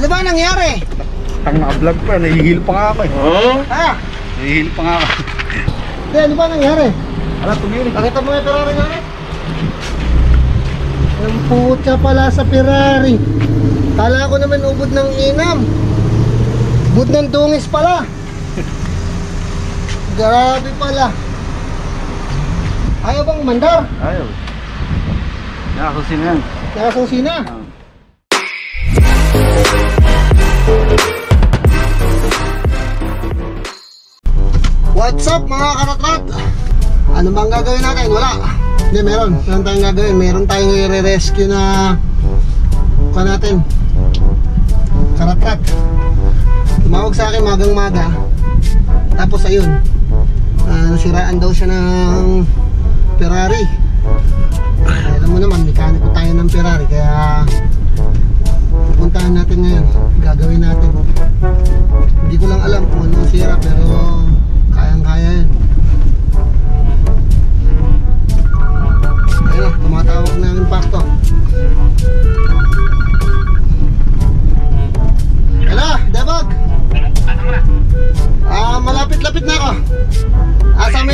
Ano ba nangyari? Tang na-vlog pa, nahihil pa nga ako eh. Ha? Nahihil pa nga ako. Hindi, ano ba nangyari? Ala, tumirik. Nakita mo yung Ferrari namin? Ang putya pala sa Ferrari. Kala ko naman ubod ng inam. Ubod ng dungis pala. Grabe pala. Ayaw bang mandar? Ayaw. Nakasusin yan. Nakasungsina. Ah. What's up mga karatrat? Ano bang gagawin natin? Wala. Hindi, meron. Meron tayong gagawin. Meron tayong i-rescue na kuha natin. Karatrat. Tumawag sa akin magang maga. Tapos ayun. ah, nasiraan daw siya ng Ferrari. Alam mo naman, mekaniko tayo ng Ferrari. Kaya pupuntahan natin ngayon. Gagawin natin. Hindi ko lang alam kung anong sira pero kayang-kaya yan. Ayun na, tumatawag na ang impacto. Hello, Debog! Ah, malapit-lapit na ako. Asa may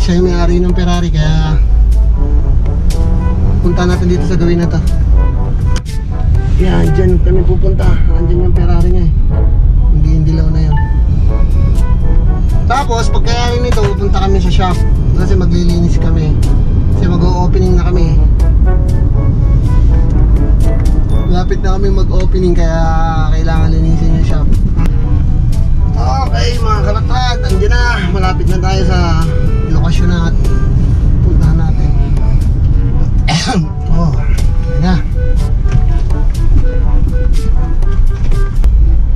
siya yung may-ari ng Ferrari kaya punta natin dito sa gawin na to. Yan, dyan kami pupunta. Andyan yung Ferrari niya eh. Hindi yung dilaw na yun. Tapos, pagkayanin nito, pupunta kami sa shop. Kasi maglilinis kami. Kasi mag-o-opening na kami. Lapit na kami mag-opening kaya kailangan linisin yung shop. Okay mga karatrat, andyan na. Malapit na tayo sa lokasyon na puntahan natin. oh, ayan na.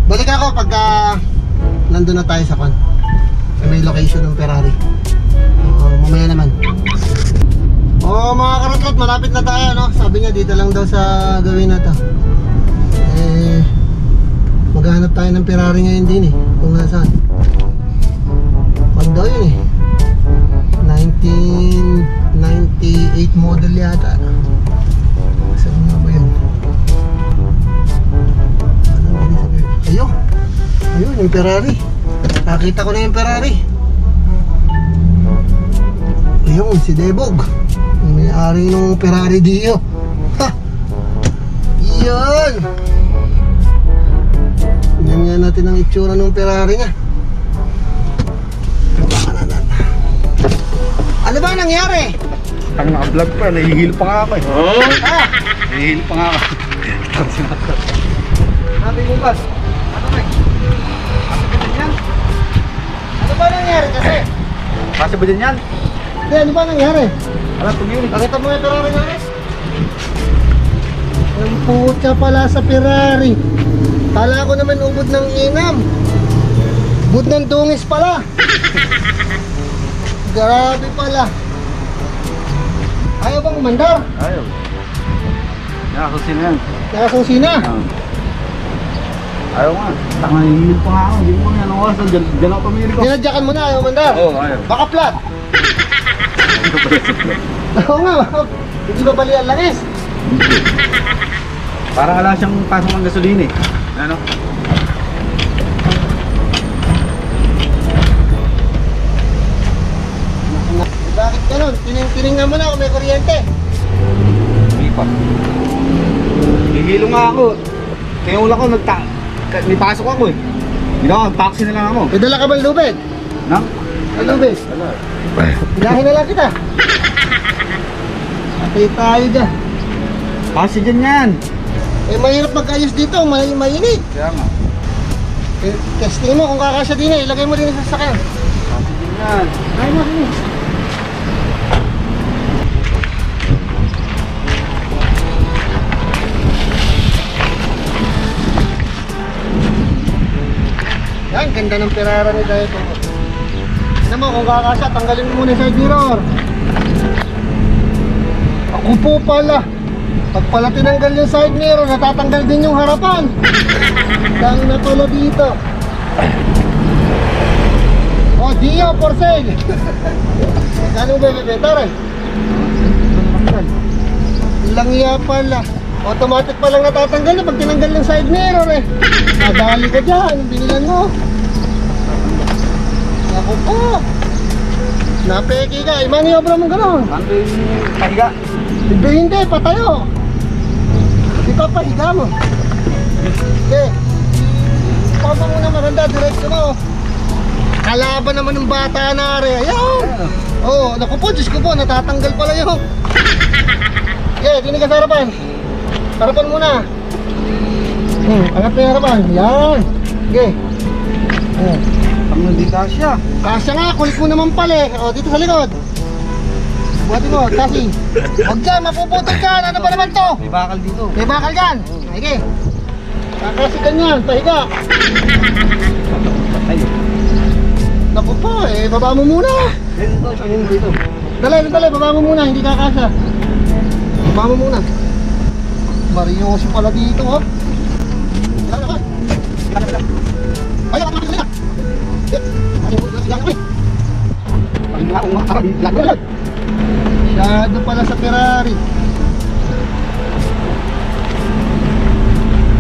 Balik ako pagka nandun na tayo sa kan. Sa may location ng Ferrari. Oo, mamaya naman. Oh, mga karatrat, malapit na tayo, no? Sabi niya dito lang daw sa gawin na to. Eh, maghanap tayo ng Ferrari ngayon din eh. Kung nasaan. Model yata. Saan nga ba yun? Ano ba yun sabi? Ayun. Ayun, yung Ferrari. Nakita ko na yung Ferrari. Ayun, si Debog. May-ari ng Ferrari Dio. Ha! Yun! Nga natin ang itsura ng Ferrari niya. Ano ba nangyari? Tang na-vlog pa, nahihil pa nga ako eh. Ha? Nahihil pa nga ako. Tang sinatag. Sabi mo ba? Ano ba? Ano ba nangyari kasi? Kasi ba din yan? Hindi, ano ba nangyari? Ala, tumirik. Nakita mo yung Ferrari namin? Ang putya pala sa Ferrari. Kala ko naman ubod ng inam. Ubod ng dungis pala. Grabe pala. Ayaw bang umandar? Ayaw. Nakasusin yan. Nakasusina. Ah. Ayaw nga. Tang nahihil pa nga ako. Hindi mo yan ang oras. Diyan diyan ako tumirik ko. Dinadyakan mo na, ayaw umandar. Oo, ayaw. Baka flat. Oo nga, hindi ba bali ang langis? Parang ala siyang pasok ng gasolina eh. Ano? Ganun? Tining-tiningnan mo na kung may kuryente. Hindi pa. Hihilo nga ako. Kaya wala ko nagta... May pasok ako eh. Ginawa, taxi na lang ako. May dala ka bang lubid? Nang? May lubid? Biyahin na lang kita. Patay tayo dyan. Kasi dyan yan. Eh, mahirap magkayos dito. May mainit. Kaya nga. Eh, testing mo kung kakasya din eh. Ilagay mo din sa sasakyan. Kasi dyan yan. Ay mo, Yan, ganda ng pirara ni Dayo. Tignan mo, kung kakasya, tanggalin mo muna yung side mirror. Ako po pala. Pag pala tinanggal yung side mirror, natatanggal din yung harapan. Dahil na pala dito. Oh, Dio for sale. Magkano ba bibenta rin? Lang iya pala. Automatic pa lang natatanggal na pag tinanggal yung side mirror eh. Nadali ka dyan, binilan mo. Ako po. Napeki ka, imaniobra mo gano'n. Ano pahiga? Hindi, hindi, patayo. Di pa pahiga mo. Hindi. Papa mo na maganda, diretso mo. Kalaban naman ng bata na are. Ayaw. Oo, oh, naku po, Diyos ko po, natatanggal pala yun. Okay, ka sa harapan. Harapan muna. Hmm, angat mo yung harapan. Yan. Okay. Hmm. Ang hindi kasya. Kasya nga, kulit mo naman pala eh. O, dito sa likod. Buhatin mo, kasi. Huwag dyan, mapuputol ka. Ano ba naman to? May bakal dito. May bakal dyan. Sige. Kakasi ganyan, pahiga. Naku po, eh, baba mo muna. dito, dito, dito. Dali, dali, baba mo muna, hindi kakasya. Baba mo muna. Marioso pala dito, oh. Lag, lag. Masyado pala sa Ferrari.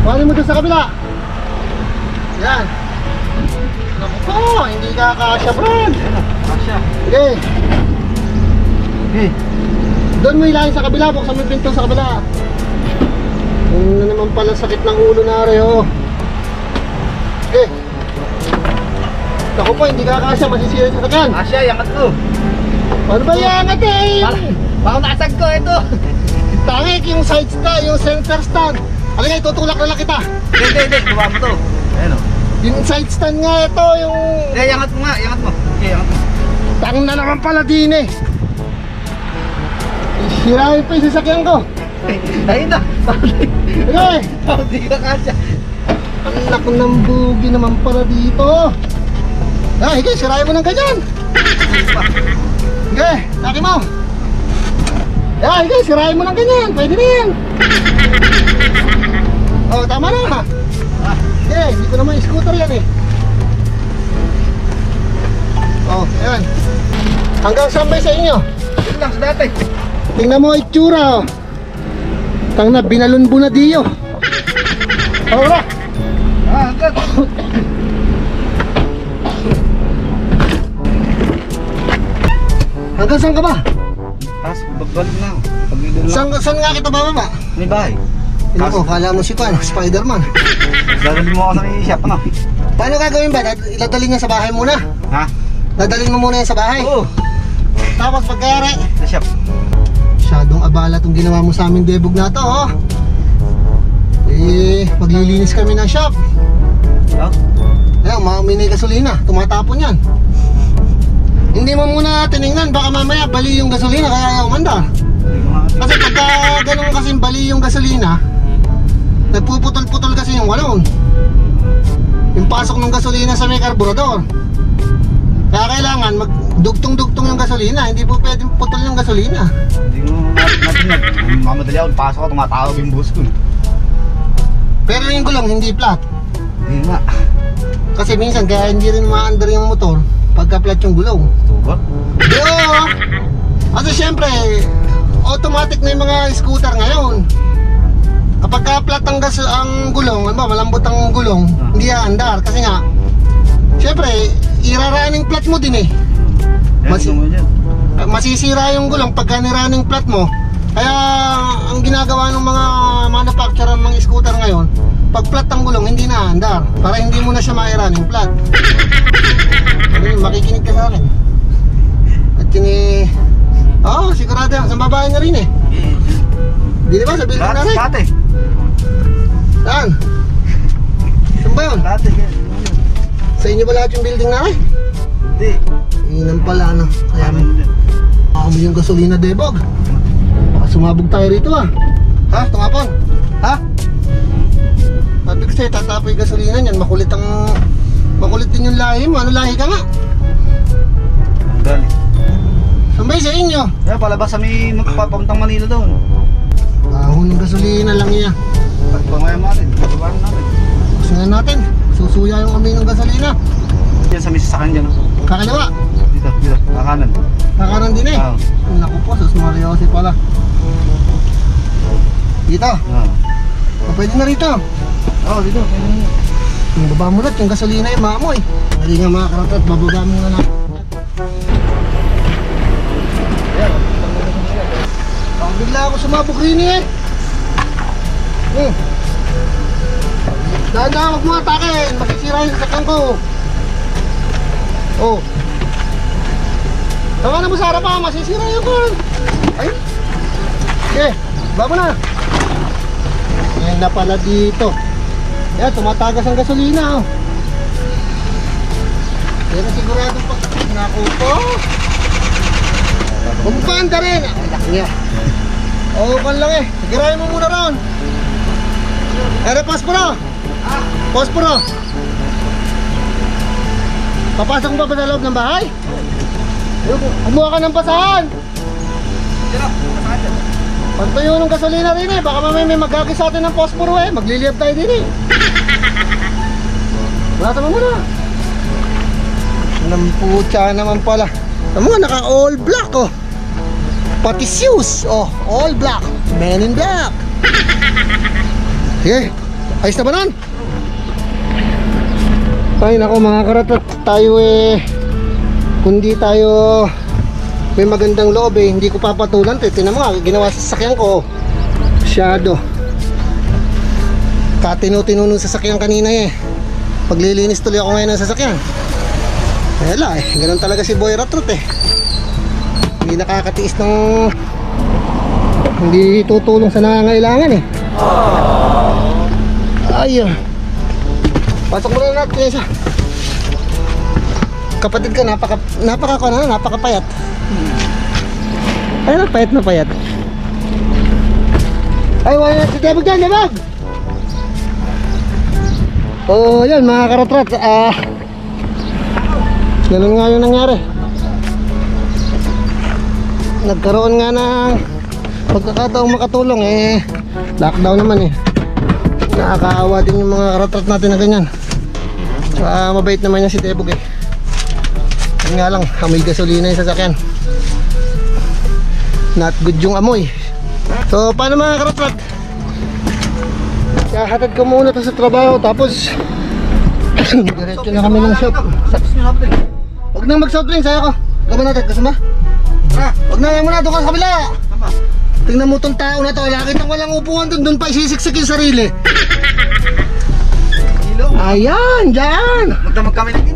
Paano mo doon sa kabila? Yan. Naku po, hindi kakasya, Brad. Kasya. Sige, Eh, doon mo ilahin sa kabila, buksan mo yung pinto sa kabila. Ano na naman pala sakit ng ulo na rin, oh. Sige. Naku po, hindi kakasya, masisira sa sakyan. kasya, yangat ko. Ano ba yan, ate? Baka nasag ko ito. Tangik yung side stand, yung center stand. Alagay, tutulak na lang kita. Hindi, hindi, hindi. Mo to. Ayan o. Yung side stand nga ito, yung... Hindi, yangat mo nga, yangat mo. Okay, yangat mo. Tang na naman pala din eh. Sirahin pa yung sasakyan ko. Dahil na. Okay. Hindi ka kasya. Ang laki ng bugi naman pala dito. Ah, hige, sirahin mo ng ganyan. Hige, laki mo. Ah, hige, sirahin mo ng ganyan. Pwede na yan. Oh, tama na. Ah, Hige, hindi ko naman scooter yan eh. Oh, ayan. Hanggang saan ba sa inyo? Yun lang sa dati. Tingnan mo itsura oh. Tang na, binalunbo na diyo. Ora. Ah, hanggang. Hanggang saan ka ba? Tapos, bagbalik na lang. Saan, saan nga kita bababa? May bahay. Hindi ko, kala mo si Pan, Spider-Man. Dadalhin mo ako sa shop, ano? Paano gagawin ba? Dad- Dadalhin niya sa bahay muna. Ha? Dadalhin mo muna yan sa bahay. Oo. Tapos pagkayari, Sa shop. Masyadong abala tong ginawa mo sa aming debug na to, oh. Eh, maglilinis kami ng shop. Oh? Ayun, maumini gasolina, tumatapon yan. Hindi mo muna tiningnan, baka mamaya bali yung gasolina kaya ayaw nga. Kasi pagka ganun kasing bali yung gasolina, nagpuputol-putol kasi yung walon. Yung pasok ng gasolina sa may karburador. Kaya kailangan magdugtong-dugtong yung gasolina, hindi po pwedeng putol yung gasolina. Hindi ko natinag. Mamadali ako. Pasok ako, tumatawag yung boss ko. eh. Pero yung gulong hindi flat. Hindi nga. Kasi minsan kaya hindi rin maandar yung motor pagka flat yung gulong. Ito ba? Di oo. Kasi syempre, automatic na yung mga scooter ngayon. Kapag ka flat ang, gas, ang gulong, ano ba, malambot ang gulong, hindi aandar. Kasi nga, syempre, iraraning flat mo din eh. Mas-. Masisira yung gulong pagka niraning flat mo. Kaya ang ginagawa ng mga manufacturer ng mga scooter ngayon, pag flat ang gulong, hindi na aandar. Para hindi mo na siya mairaning flat. Ano yun, makikinig ka sa akin. At yun eh, Oo, oh, sigurado yan. Sa babae na rin eh. Di ba? Sa building na rin. lahat eh. Saan? Saan ba yun? Eh. Sa inyo ba lahat yung building na rin? Hindi. Inan pala ano. Din. Ako yung gasolina debog. Baka sumabog tayo rito ah. Ha? Tumapon? Ha? Sabi ko sa'yo, tatapo yung gasolina niyan. Makulit ang... Makulit din yung lahi mo. Ano lahi ka nga? Kaya palabas sa may papuntang Manila doon. Ahon ng gasolina lang niya. Pagpangayam natin, pagbabaran natin. Na natin. Susuya yung amin ng gasolina. Yan sa may sasakyan dyan. oh. Kakalawa. Dito, kakanan. Kakaran din eh. Oo. Naku po, sus Mariosi pala. Dito. Oo. O, pwede na rito. Oo, dito. Yung baba mo lahat, yung gasolina yung maamoy. Hindi nga mga karatot, bababa mo na lang. Ang bigla ako sumabog rin eh. Hmm. Dahan-dahan, huwag mo atakin. Makisira yung sakang ko. Oh. Tawa na mo sa harapan, masisira yung kon. Ay. Okay, baba na. Yan na dito. Yan, tumatagas ang gasolina. Oh. Pero sigurado pa. Naku po. Huwag pa anda rin. Ang laki niya. Oo, kan lang eh. Sigurahin mo muna ron. Ere, posporo. Posporo. Papasok mo ba ba sa loob ng bahay? Kumuha ka ng basahan. Pagtayo ng gasolina rin eh, baka mamaya may magagis sa atin ng posporo eh, magliliyab tayo din eh. Wala mo muna. Namputya naman pala. Tama mo, naka all black oh. Pati shoes, oh, all black. Men in black. Sige, ayos na ba nun? Ay nako mga karatot, tayo eh kundi tayo may magandang loob eh, hindi ko papatulan to. Tinan mo nga, ginawa sa sasakyan ko. Masyado. Katino-tino nung sasakyan kanina eh. Paglilinis tuloy ako ngayon ng sasakyan. Wala eh, ganun talaga si Boy Ratrot eh. Hindi nakakatiis ng hindi tutulong sa nangangailangan eh. Ayun. Pasok mo na natin isa. Kapatid ka, napaka, napaka ko na, napakapayat. Ay, payat na payat. Ay, wala na Debog dyan, Debog! Oh, yan mga karatrat. Ah, ganun nga yung nangyari. Nagkaroon nga ng pagkakataong makatulong eh. Lockdown naman eh. Nakakaawa din yung mga karatrat natin na ganyan. Ah, mabait naman yan si Debog eh. Yan nga lang, amoy gasolina yung sasakyan. Not good yung amoy. So, paano mga karatrat? Kahatid ko muna to sa trabaho tapos diretso na kami ng shop. Huwag nang mag-soft drinks, ayaw ko. Kaba natin, kasama? Tara. Huwag na, ayaw mo na, doon ka sa kabila. Tingnan mo tong tao na to, laki nang walang upuan doon, doon pa isisiksik yung sarili. Ayan, dyan. Magdamag kami ng.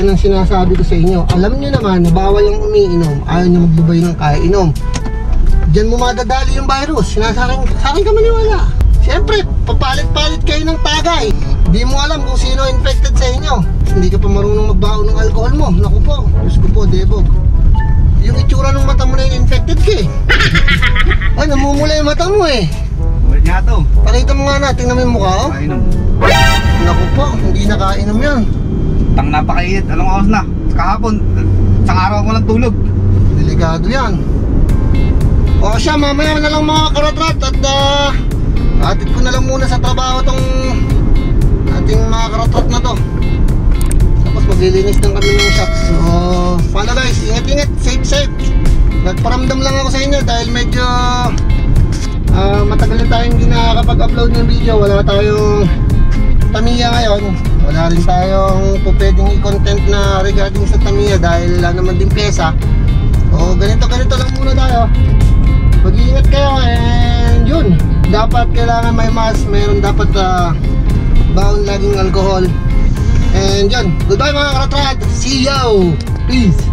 Yan ang sinasabi ko sa inyo. Alam niyo naman na bawal yung umiinom. Ayaw niyo magbubay ng kainom. Diyan mo madadali yung virus. Sinasakin, sa akin ka maniwala. Siyempre, papalit-palit kayo ng tagay. Di mo alam kung sino infected sa inyo. Hindi ka pa marunong magbaon ng alcohol mo. Naku po, Diyos ko po, Debog. Yung itsura ng mata mo na yung infected ka eh. Ay, namumula yung mata mo eh. Ulit nga to. Pakita mo nga natin na may mukha oh. Naku po, hindi nakainom yan. Tang napakainit. Anong oras na? Kahapon. Sa araw ko lang tulog. Delikado yan. O siya, mamaya na lang mga karatrat at uh, atid ko na lang muna sa trabaho tong ating mga karatrat na to. Tapos maglilinis ng kami ng shop. So, paano guys, ingat-ingat, safe safe. Nagparamdam lang ako sa inyo dahil medyo ah, matagal na tayong hindi nakakapag-upload ng video. Wala tayong Tamiya ngayon. Wala rin tayong pwedeng i-content na regarding sa Tamiya dahil wala naman din pyesa. So ganito ganito lang muna tayo. Mag-iingat kayo and yun. Dapat kailangan may mask, mayroon dapat uh, baon laging alcohol. And yun, goodbye mga karatrat. See you! Peace!